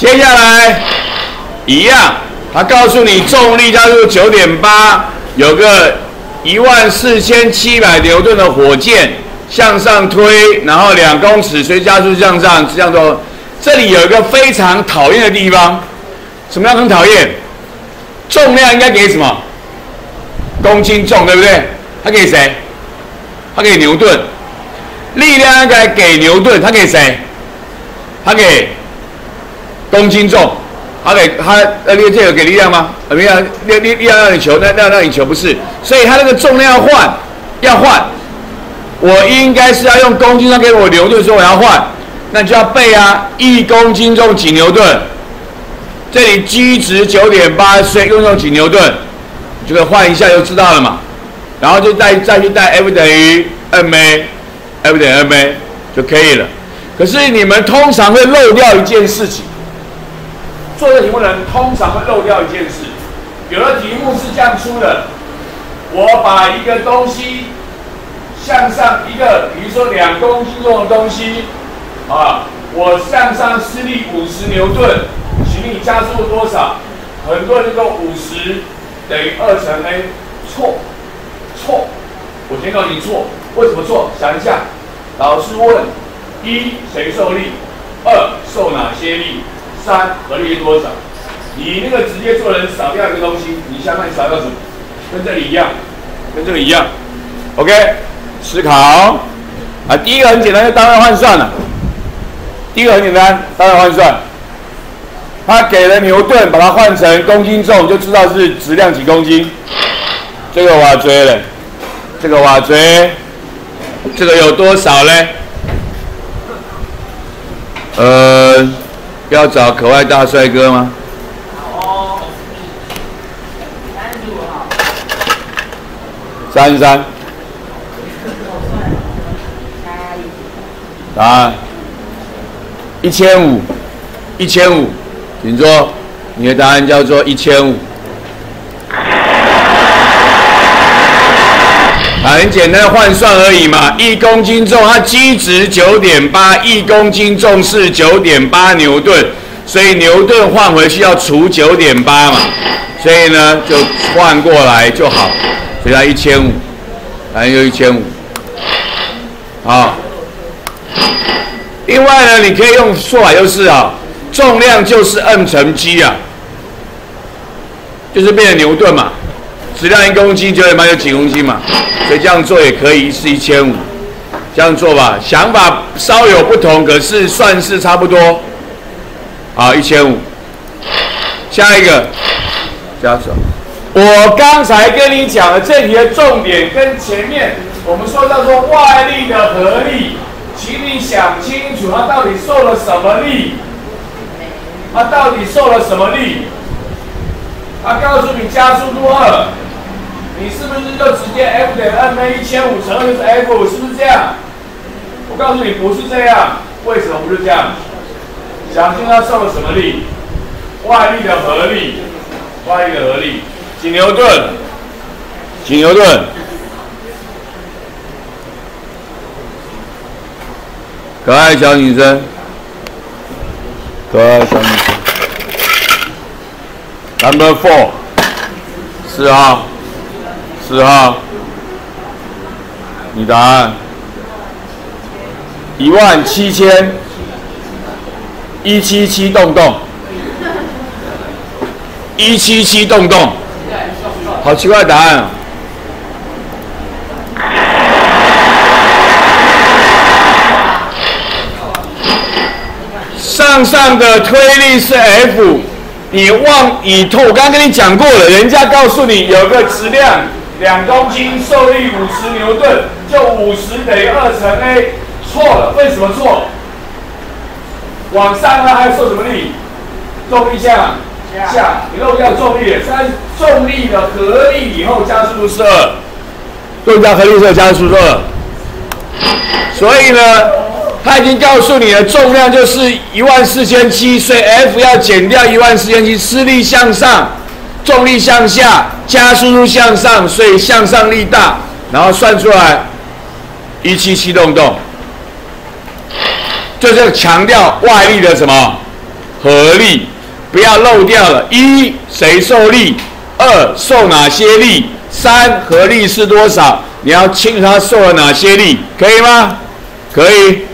接下来一样，他告诉你重力加速九点八，有个一万四千七百牛顿的火箭向上推，然后两公尺随加速向上，这样做。这里有一个非常讨厌的地方，什么样很讨厌？重量应该给什么？公斤重，对不对？他给谁？他给牛顿。力量应该给牛顿，他给谁？他给公斤重。他给他呃，你这个给力量吗？没有，力力力量让你求，那那让你求不是。所以他那个重量要换，要换。我应该是要用公斤，他给我牛顿，说我要换。那就要背啊，一公斤重几牛顿？这里 G 值九点八，所以用用几牛顿？这个换一下就知道了嘛。然后就再再去带 F 等于 ma，F 等于 ma 就可以了。可是你们通常会漏掉一件事情，做这题目的人通常会漏掉一件事。有的题目是这样出的：我把一个东西向上一个，比如说两公斤重的东西。啊，我向上施力五十牛顿，请你加速多少？很多人都五十等于二乘 a，错，错，我先告诉你错，为什么错？想一下，老师问：一谁受力？二受哪些力？三合约多少？你那个直接做人少掉一个东西，你相当于少掉什么？跟这里一样，跟这里一样。OK，思考啊，第一个很简单，就单位换算了。第一个很简单，单位换算，他给了牛顿，把它换成公斤重，就知道是质量几公斤。这个瓦锥嘞，这个瓦锥，这个有多少嘞？要找可爱大帅哥吗？哦，三十五号，三十三，答案。一千五，一千五，请坐。你的答案叫做一千五。很简单换算而已嘛，一公斤重，它基值九点八，一公斤重是九点八牛顿，所以牛顿换回去要除九点八嘛，所以呢就换过来就好，所以它一千五，答案就一千五，好。另外呢，你可以用说法就是啊，重量就是 m 乘 g 啊，就是变成牛顿嘛，质量一公斤九点八就几公斤嘛，所以这样做也可以是一千五，这样做吧，想法稍有不同，可是算是差不多，好一千五，下一个加手，我刚才跟你讲的这题的重点跟前面我们说叫做外力的合力。请你想清楚，他到底受了什么力？他到底受了什么力？他告诉你加速度二，你是不是就直接 F 等于 ma 一千五乘二就是 F？是不是这样？我告诉你不是这样，为什么不是这样？想清他受了什么力？外力的合力，外力的合力，几牛顿？几牛顿？可爱小女生，可爱小女生，Number Four，四号，四号，你答案。一万七千一七七洞洞，一七七洞洞，好奇怪答案啊！向上的推力是 F，你忘你透，我刚跟你讲过了，人家告诉你有个质量。两公斤，受力五十牛顿，就五十等于二乘 a，错了，为什么错？往上呢还要受什么力？重力下。下，你漏掉重力，三重力的合力以后加速度。是二，重力加合力是加速度。二，所以呢？他已经告诉你的重量就是一万四千七，所以 F 要减掉一万四千七，施力向上，重力向下，加速度向上，所以向上力大，然后算出来一七七洞洞，就是强调外力的什么合力，不要漏掉了。一谁受力？二受哪些力？三合力是多少？你要清楚他受了哪些力，可以吗？可以。